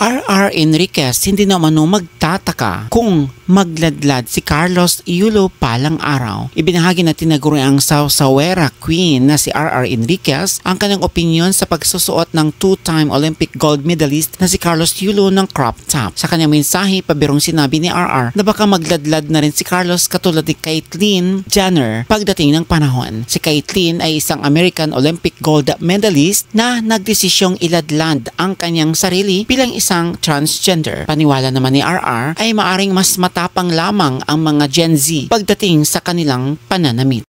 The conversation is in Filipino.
RR Enriquez hindi naman no magtataka kung magladlad si Carlos Yulo palang araw. Ibinahagi na tinaguri ang Sausawera Queen na si RR Enriquez ang kanyang opinion sa pagsusuot ng two-time Olympic gold medalist na si Carlos Yulo ng crop top. Sa kanyang mensahe, pabirong sinabi ni RR na baka magladlad na rin si Carlos katulad ni Caitlyn Jenner pagdating ng panahon. Si Caitlyn ay isang American Olympic gold medalist na nagdesisyong iladlad ang kanyang sarili bilang isang isang transgender. Paniwala naman ni RR ay maaring mas matapang lamang ang mga Gen Z pagdating sa kanilang pananamit.